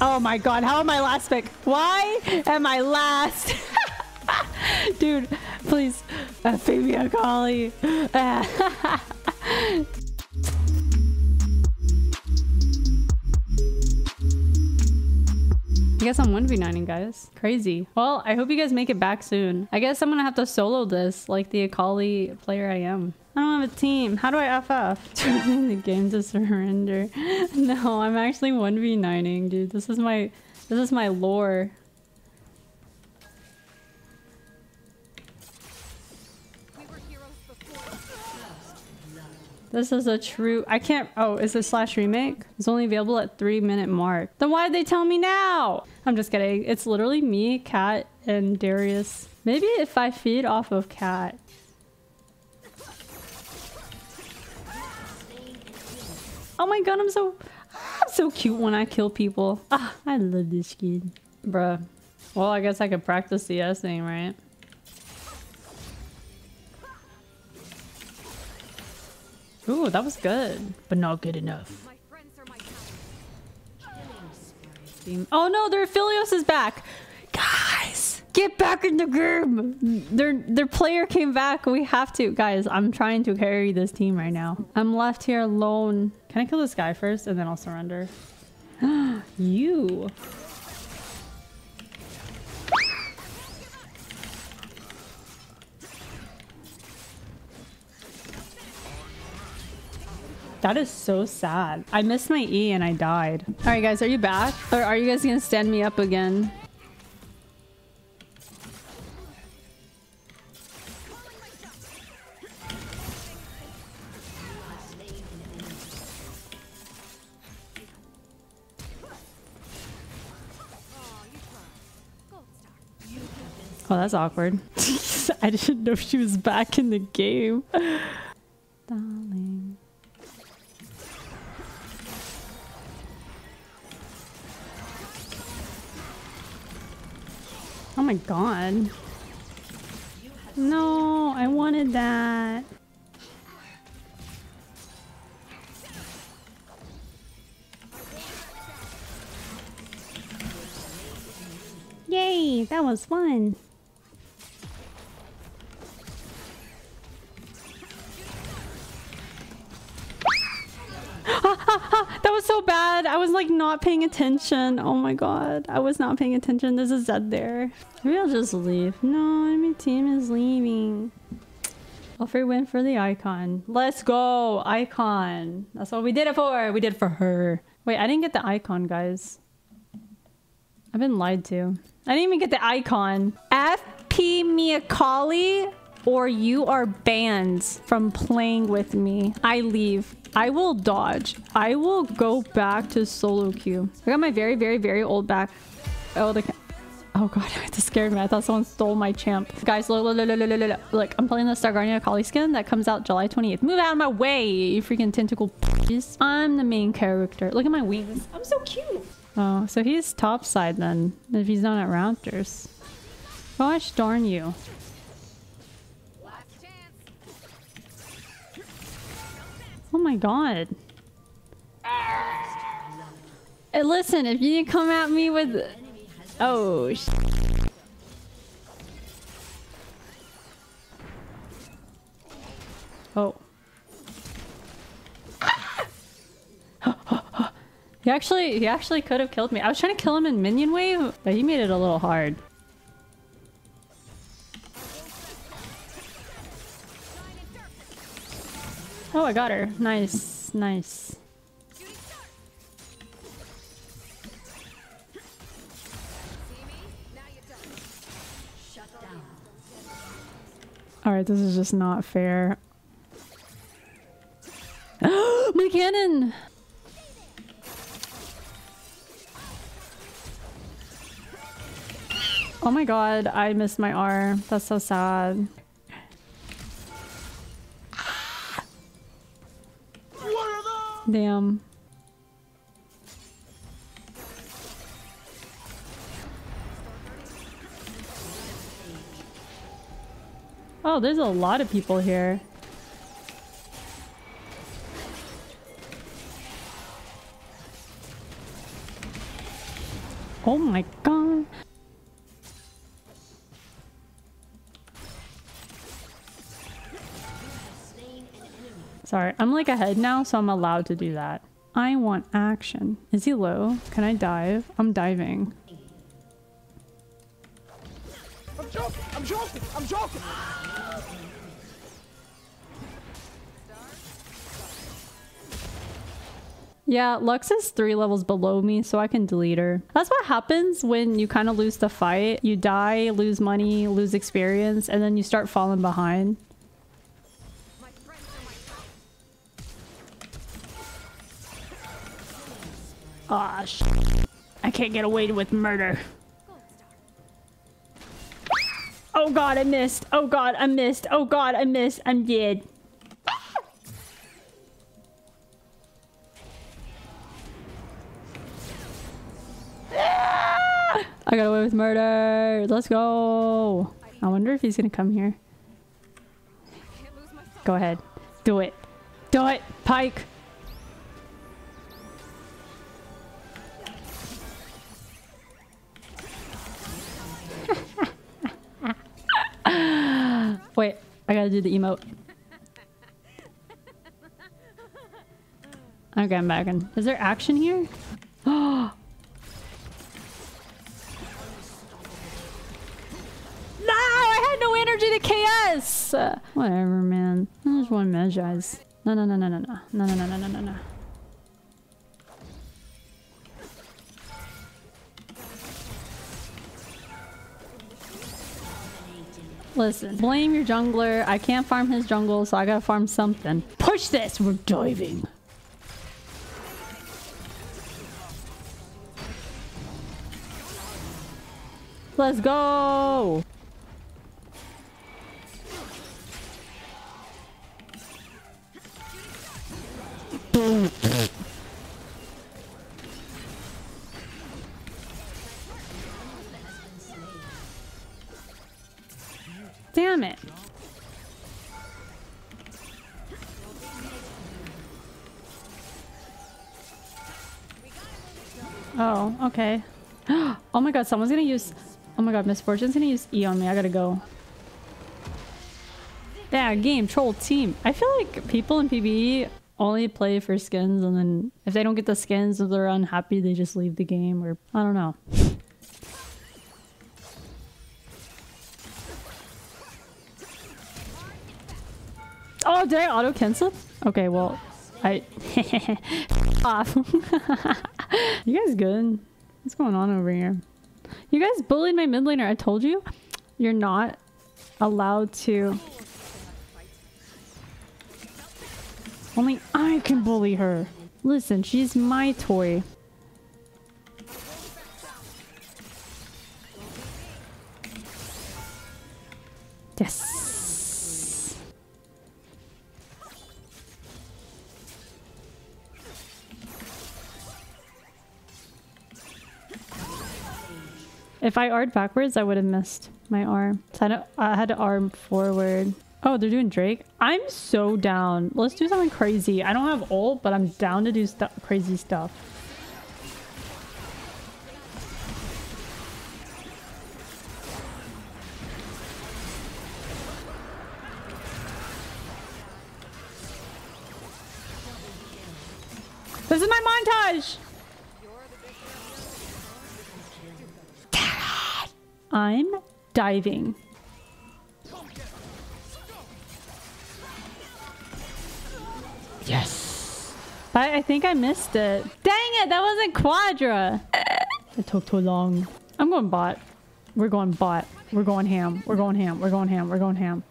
Oh my god, how am I last pick? Why am I last? Dude, please. Uh, Phoebe Akali. I guess I'm 1v9ing, guys. Crazy. Well, I hope you guys make it back soon. I guess I'm gonna have to solo this like the Akali player I am. I don't have a team. How do I FF? Turning the game to surrender. No, I'm actually 1v9ing, dude. This is my this is my lore. This is a true- I can't- oh, is it slash remake? It's only available at three minute mark. Then why did they tell me now? I'm just kidding. It's literally me, Kat, and Darius. Maybe if I feed off of Kat. Oh my god, I'm so- I'm so cute when I kill people. Ah, I love this kid. Bruh. Well, I guess I could practice the S thing, right? Ooh, that was good, but not good enough. Oh no, their Philios is back. Guys, get back in the game. Their their player came back. We have to. Guys, I'm trying to carry this team right now. I'm left here alone. Can I kill this guy first and then I'll surrender? you. That is so sad. I missed my E and I died. All right, guys, are you back? Or are you guys gonna stand me up again? Oh, that's awkward. I didn't know she was back in the game. my god. No, I wanted that. Yay, that was fun. so bad. I was like not paying attention. Oh my god. I was not paying attention. There's a Zed there. Maybe I'll just leave. No, my team is leaving. Offer win for the icon. Let's go. Icon. That's what we did it for. We did it for her. Wait, I didn't get the icon, guys. I've been lied to. I didn't even get the icon. FP my Akali or you are banned from playing with me. I leave. I will dodge. I will go back to solo queue. I got my very, very, very old back. Oh, the... Oh god, that scared me. I thought someone stole my champ. Guys, look, look, look, look, look, look. I'm playing the Star Guardian Akali skin that comes out July 28th. Move out of my way, you freaking tentacle please. I'm the main character. Look at my wings. I'm so cute. Oh, so he's top side then, if he's not at Raptors. Gosh darn you. My god. Hey, listen, if you didn't come at me with... Oh, sh Oh. he actually, he actually could have killed me. I was trying to kill him in minion wave, but he made it a little hard. I got her. Nice, nice. Alright, this is just not fair. My cannon! Oh my god, I missed my R. That's so sad. Damn. Oh, there's a lot of people here. Oh my god. Sorry, I'm like ahead now, so I'm allowed to do that. I want action. Is he low? Can I dive? I'm diving. I'm joking! I'm joking! I'm joking! Yeah, Lux is three levels below me, so I can delete her. That's what happens when you kind of lose the fight. You die, lose money, lose experience, and then you start falling behind. Ah, sh I can't get away with murder. Oh god, I missed. Oh god, I missed. Oh god, I missed. I'm dead. I got away with murder. Let's go. I wonder if he's gonna come here. Go ahead. Do it. Do it, Pyke. Wait, I gotta do the emote. Okay, I'm back in. Is there action here? Oh! no! I had no energy to KS! Whatever, man. There's one Magi's. No, no, no, no, no, no. No, no, no, no, no, no, no. Listen, blame your jungler. I can't farm his jungle, so I gotta farm something. Push this! We're diving. Let's go! Damn it. Oh, okay. Oh my god, someone's gonna use... Oh my god, Miss Fortune's gonna use E on me. I gotta go. Yeah, game, troll, team. I feel like people in PBE only play for skins and then if they don't get the skins or they're unhappy, they just leave the game or... I don't know. Did I auto cancel? Okay, well, I off. you guys good? What's going on over here? You guys bullied my mid laner. I told you, you're not allowed to. Only I can bully her. Listen, she's my toy. If I armed backwards, I would have missed my arm. So I, had to, I had to arm forward. Oh, they're doing Drake? I'm so down. Let's do something crazy. I don't have ult, but I'm down to do crazy stuff. This is my montage! I'm diving. Yes. But I think I missed it. Dang it, that wasn't Quadra. It took too long. I'm going bot. We're going bot. We're going ham. We're going ham. We're going ham. We're going ham.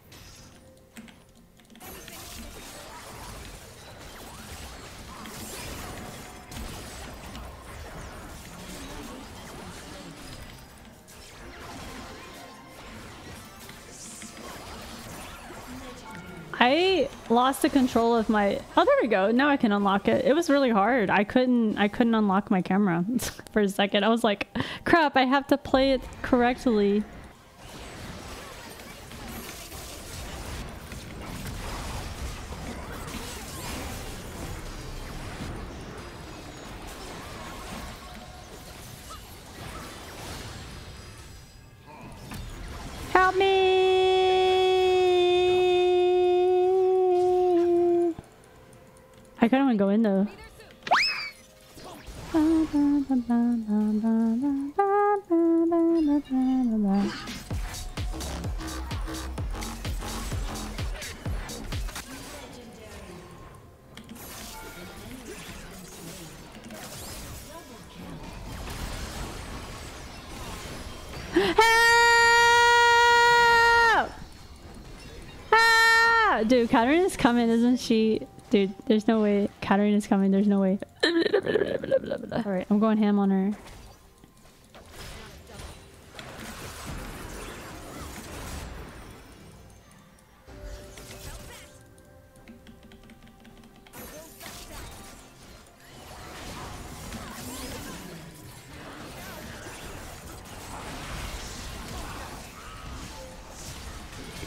I lost the control of my oh there we go. Now I can unlock it. It was really hard. I couldn't I couldn't unlock my camera for a second. I was like crap I have to play it correctly I kind of want to go in though. Help! Ah! Dude, Katarina's coming, isn't she? Dude, there's no way. Katarina's coming, there's no way. Alright, I'm going ham on her.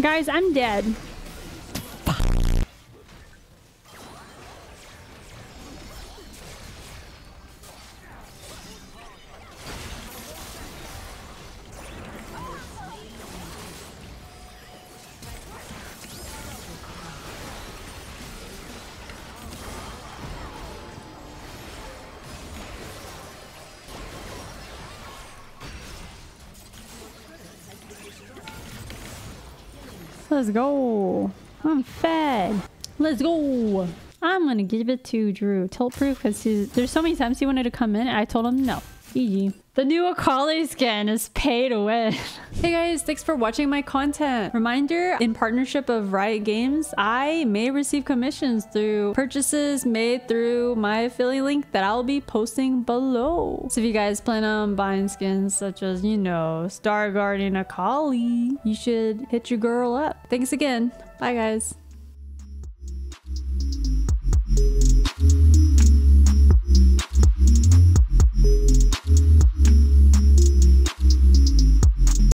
Guys, I'm dead. Let's go. I'm fed. Let's go. I'm gonna give it to Drew. Tilt proof because there's so many times he wanted to come in. And I told him no. The new Akali skin is paid away. hey guys, thanks for watching my content. Reminder, in partnership of Riot Games, I may receive commissions through purchases made through my affiliate link that I'll be posting below. So if you guys plan on buying skins such as, you know, Star Guardian Akali, you should hit your girl up. Thanks again. Bye guys.